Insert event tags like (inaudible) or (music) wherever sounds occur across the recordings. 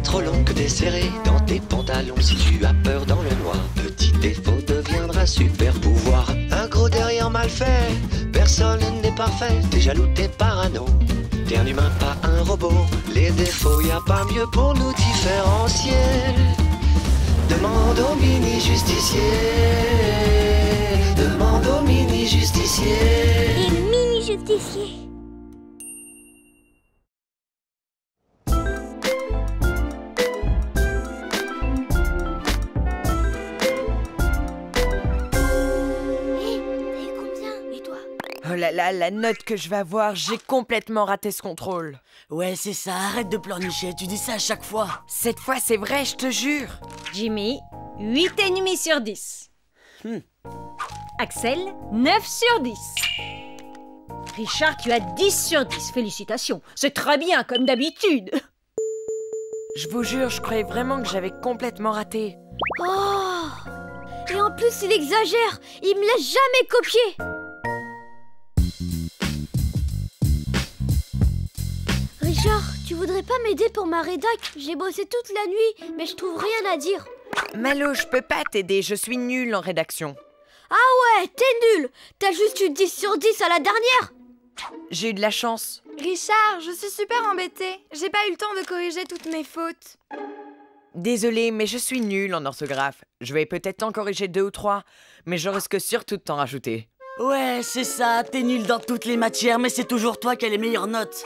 trop long, que t'es serré dans tes pantalons. Si tu as peur dans le noir, petit défaut deviendra super pouvoir. Un gros derrière mal fait, personne n'est parfait. T'es jaloux, t'es parano. T'es un humain, pas un robot. Les défauts, y a pas mieux pour nous différencier. Demande au mini justicier. Demande au mini justicier. Et là là, la note que je vais avoir, j'ai complètement raté ce contrôle. Ouais, c'est ça, arrête de pleurnicher, tu dis ça à chaque fois. Cette fois, c'est vrai, je te jure. Jimmy, 8,5 sur 10. Axel, 9 sur 10. Richard, tu as 10 sur 10. Félicitations. C'est très bien, comme d'habitude. Je vous jure, je croyais vraiment que j'avais complètement raté. Oh Et en plus, il exagère Il me laisse jamais copier Richard, tu voudrais pas m'aider pour ma rédac? J'ai bossé toute la nuit, mais je trouve rien à dire. Malo, je peux pas t'aider, je suis nulle en rédaction. Ah ouais, t'es nul T'as juste eu 10 sur 10 à la dernière J'ai eu de la chance. Richard, je suis super embêtée. J'ai pas eu le temps de corriger toutes mes fautes. Désolée, mais je suis nulle en orthographe. Je vais peut-être en corriger deux ou trois, mais je risque surtout de t'en rajouter. Ouais, c'est ça, t'es nul dans toutes les matières, mais c'est toujours toi qui as les meilleures notes.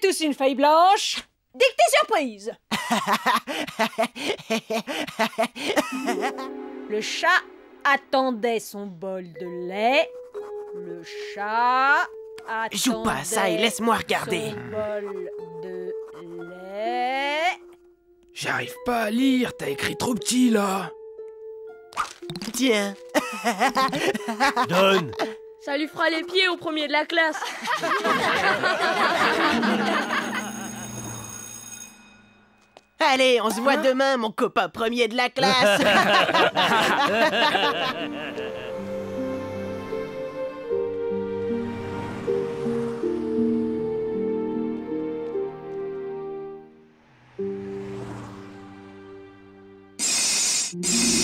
Tous une feuille blanche. Dictée surprise. (laughs) Le chat attendait son bol de lait. Le chat attendait Joue pas à ça et laisse-moi regarder. son bol de lait. J'arrive pas à lire, t'as écrit trop petit là. Tiens. Donne Ça lui fera les pieds au premier de la classe. Allez, on se voit demain, mon copain premier de la classe. (laughs)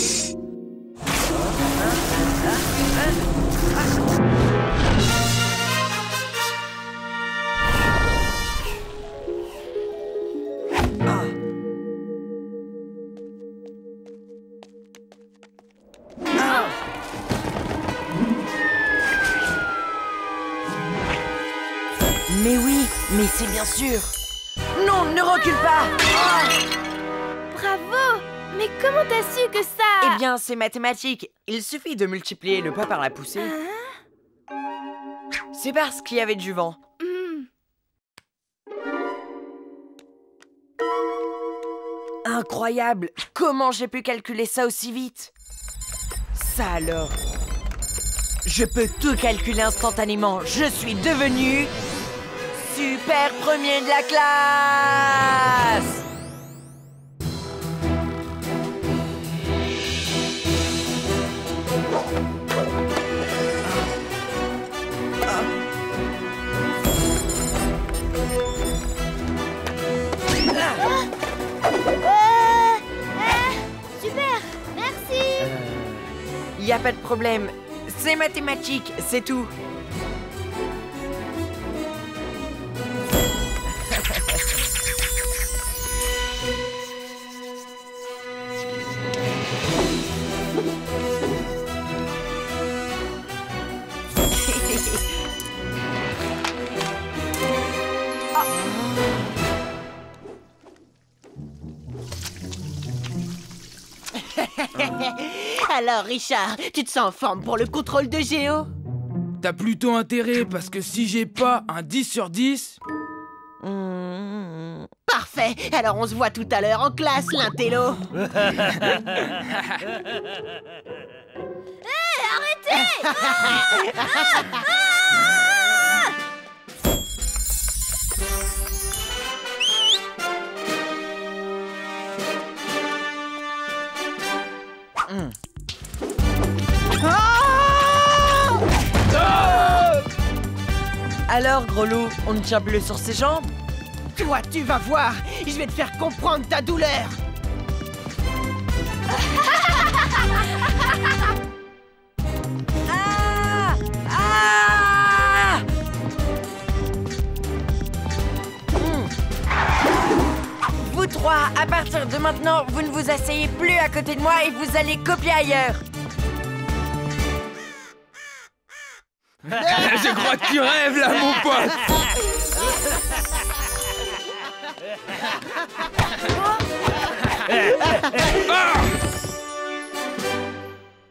Mais oui, mais c'est bien sûr. Non, ne recule pas Bravo Mais comment t'as su que ça? Eh bien, c'est mathématique. Il suffit de multiplier le pas par la poussée. C'est parce qu'il y avait du vent. Hmm. Incroyable Comment j'ai pu calculer ça aussi vite? Ça alors Je peux tout calculer instantanément. Je suis devenu super premier de la classe Euh, euh, Super Merci Y a pas de problème. C'est mathématique, c'est tout. (laughs) Alors, Richard, tu te sens en forme pour le contrôle de Géo? T'as plutôt intérêt, parce que si j'ai pas un 10 sur 10... Hmm, parfait. Alors on se voit tout à l'heure en classe, l'intello. (laughs) Arrêtez! (laughs) Ah, ah, ah, Alors, gros loup, on ne tient plus sur ses jambes Toi, tu vas voir Je vais te faire comprendre ta douleur Ah Ah Hmm. Vous trois, à partir de maintenant, vous ne vous asseyez plus à côté de moi et vous allez copier ailleurs. (laughs) Je crois que tu rêves là, mon pote (laughs)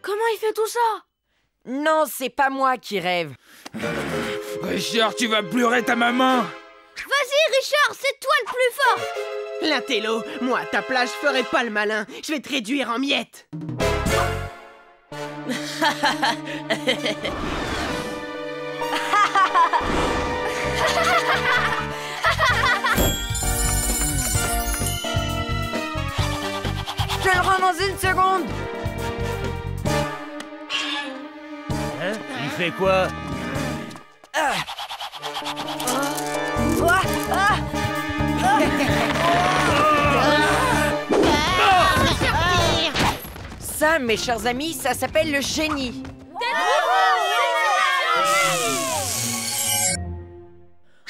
Comment il fait tout ça? Non, c'est pas moi qui rêve. Richard, tu vas pleurer ta maman Vas-y, Richard, c'est toi le plus fort L'intello, moi à ta place, je ferai pas le malin. Je vais te réduire en miettes. (laughs) Je te le rends dans une seconde. Hein? Il fait quoi? Ah. Ça, mes chers amis, ça s'appelle le génie.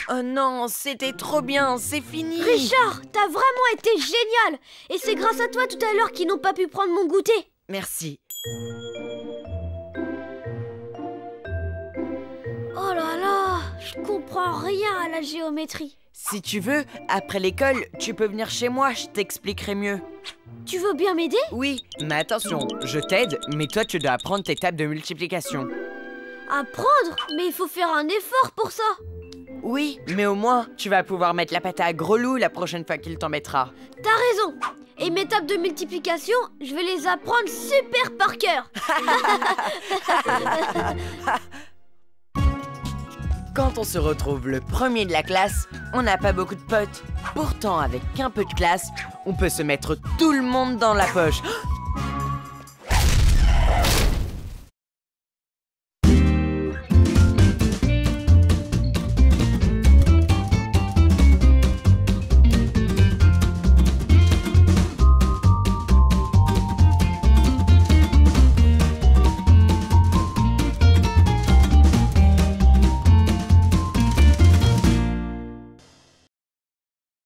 Oh non, c'était trop bien, c'est fini. Richard, t'as vraiment été génial Et c'est grâce à toi tout à l'heure qu'ils n'ont pas pu prendre mon goûter Merci. Oh là là, je comprends rien à la géométrie. Si tu veux, après l'école, tu peux venir chez moi, je t'expliquerai mieux. Tu veux bien m'aider? Oui, mais attention, je t'aide, mais toi tu dois apprendre tes tables de multiplication. Apprendre? Mais il faut faire un effort pour ça Oui, mais au moins, tu vas pouvoir mettre la pâte à gros loup la prochaine fois qu'il t'embêtera. T'as raison Et mes tables de multiplication, je vais les apprendre super par cœur (laughs) Quand on se retrouve le premier de la classe, on n'a pas beaucoup de potes. Pourtant, avec un peu de classe, on peut se mettre tout le monde dans la poche.